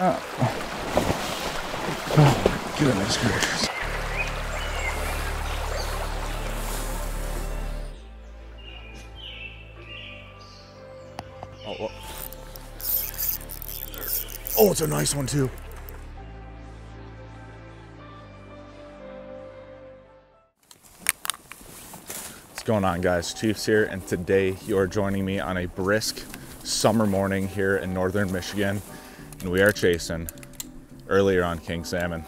Oh. oh goodness gracious. Oh, oh. oh, it's a nice one too. What's going on guys? Chiefz here and today you are joining me on a brisk summer morning here in northern Michigan and we are chasing earlier on king salmon.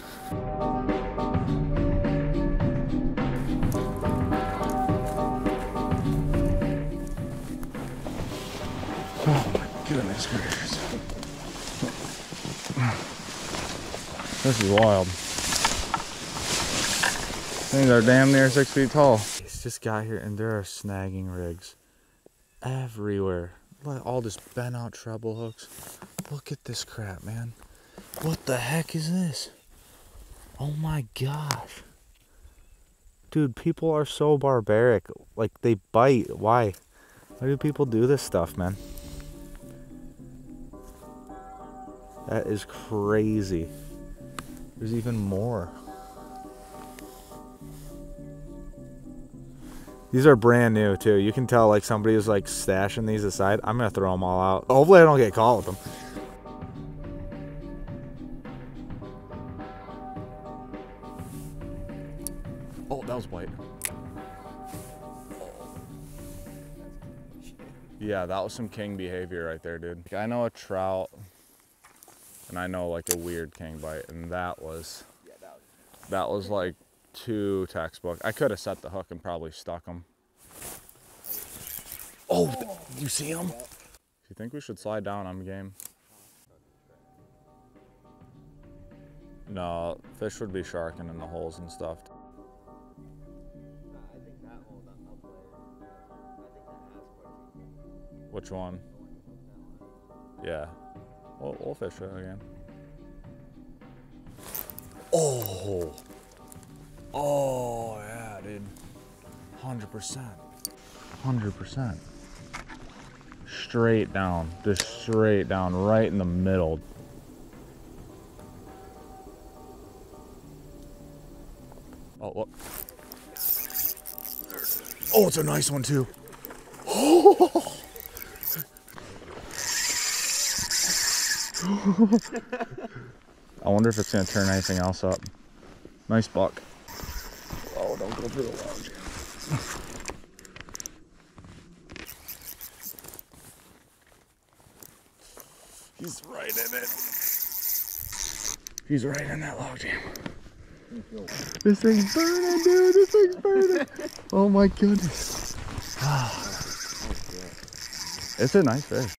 Oh my goodness gracious. This is wild. Things are damn near six feet tall. It's just got here and there are snagging rigs everywhere. All this bent out treble hooks. Look at this crap, man. What the heck is this? Oh my gosh. Dude, people are so barbaric. Like, they bite. Why? Why do people do this stuff, man? That is crazy. There's even more. These are brand new too. You can tell like somebody was like stashing these aside. I'm gonna throw them all out. Hopefully I don't get caught with them. White. Yeah, that was some king behavior right there, dude. I know a trout, and I know like a weird king bite, and that was, that was like too textbook. I could have set the hook and probably stuck him. Oh, you see him? If you think we should slide down, I'm game. No, fish would be sharking in the holes and stuff. Which one? Yeah. We'll, we'll fish it again. Oh! Oh, yeah, dude. 100%. 100%. Straight down. Just straight down, right in the middle. Oh, look. Oh, it's a nice one, too. Oh! I wonder if it's going to turn anything else up. Nice buck. Oh, don't go through the lodge. He's right in it. He's right in that log jam. This thing's burning, dude. This thing's burning. oh my goodness. it's a nice fish.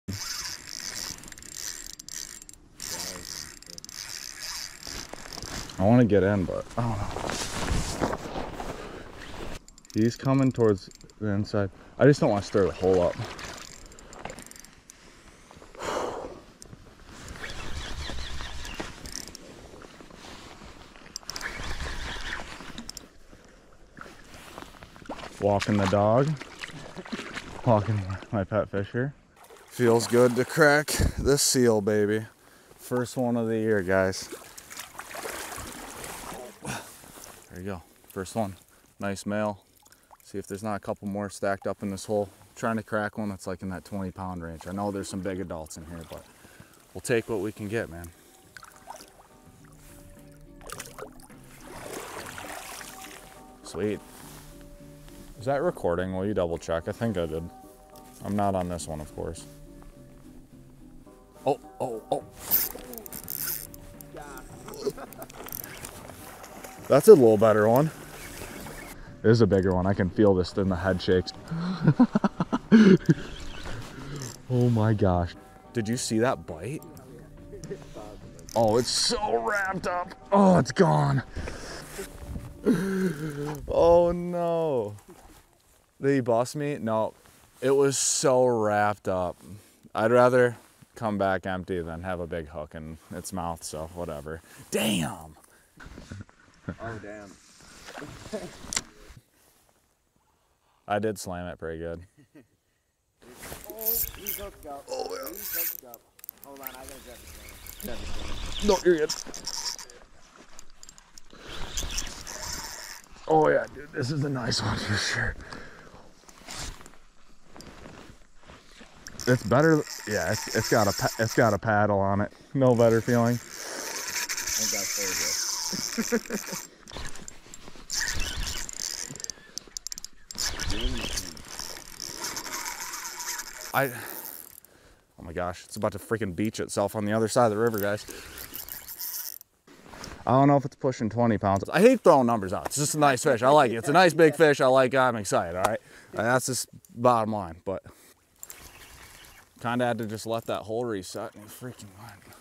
I want to get in, but I don't know. He's coming towards the inside. I just don't want to stir the hole up. Walking the dog. Walking my pet fish here. Feels good to crack this seal, baby. First one of the year, guys. There you go. First one. Nice male. See if there's not a couple more stacked up in this hole. I'm trying to crack one that's like in that 20 pound range. I know there's some big adults in here, but we'll take what we can get, man. Sweet. Is that recording? Will you double check? I think I did. I'm not on this one, of course. That's a little better one. It is a bigger one. I can feel this in the head shakes. oh my gosh. Did you see that bite? Oh, it's so wrapped up. Oh, it's gone. Oh no. Did he bust me? No. It was so wrapped up. I'd rather come back empty than have a big hook in its mouth, so whatever. Damn. Oh damn. I did slam it pretty good. Oh, he's hooked up. Oh yeah. He's hooked up. Hold on, I gotta grab the thing. Grab the thing. No, you're good. Oh yeah, dude, this is a nice one for sure. It's better. Yeah, it's, it's got a it's got a paddle on it. No better feeling. I. Oh my gosh, it's about to freaking beach itself on the other side of the river, guys. I don't know if it's pushing 20 pounds. I hate throwing numbers out. It's just a nice fish. I like it. It's a nice big fish. I like it. I'm excited, all right? That's just bottom line. But kind of had to just let that hole reset and freaking went.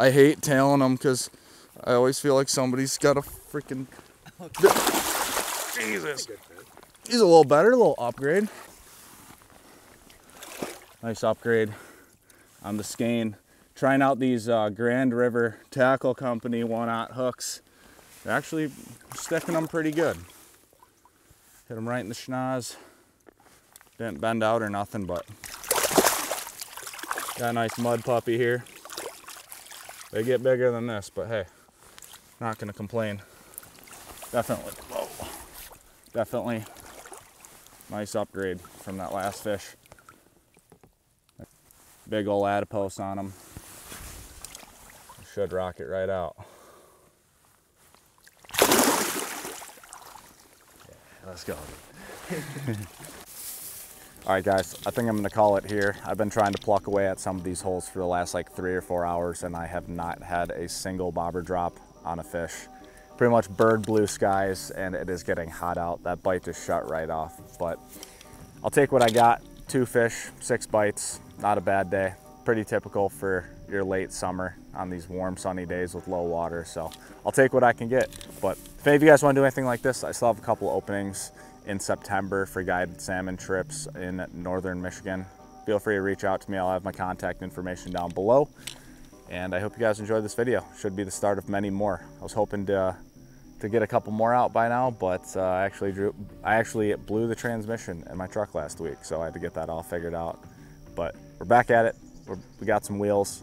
I hate tailing them because I always feel like somebody's got a freaking. Jesus. He's a little better, a little upgrade. Nice upgrade on the skein. Trying out these uh, Grand River Tackle Company one-aught hooks. They're actually sticking them pretty good. Hit them right in the schnoz. Didn't bend out or nothing, but got a nice mud puppy here. They get bigger than this, but hey, not gonna complain. Definitely, whoa, definitely nice upgrade from that last fish. Big old adipose on them. Should rock it right out. Yeah, let's go. All right, guys, I think I'm gonna call it here. I've been trying to pluck away at some of these holes for the last like three or four hours and I have not had a single bobber drop on a fish. Pretty much bird blue skies and it is getting hot out. That bite just shut right off, but I'll take what I got. Two fish, six bites, not a bad day. Pretty typical for your late summer on these warm sunny days with low water. So I'll take what I can get. But if any of you guys wanna do anything like this, I still have a couple openings in September for guided salmon trips in northern Michigan. Feel free to reach out to me. I'll have my contact information down below. And I hope you guys enjoyed this video. Should be the start of many more. I was hoping to to get a couple more out by now, but uh, I actually drew I actually blew the transmission in my truck last week, so I had to get that all figured out. But we're back at it. We're, we got some wheels,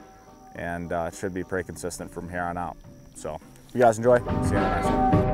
and uh, it should be pretty consistent from here on out. So, if you guys enjoy, see you next one.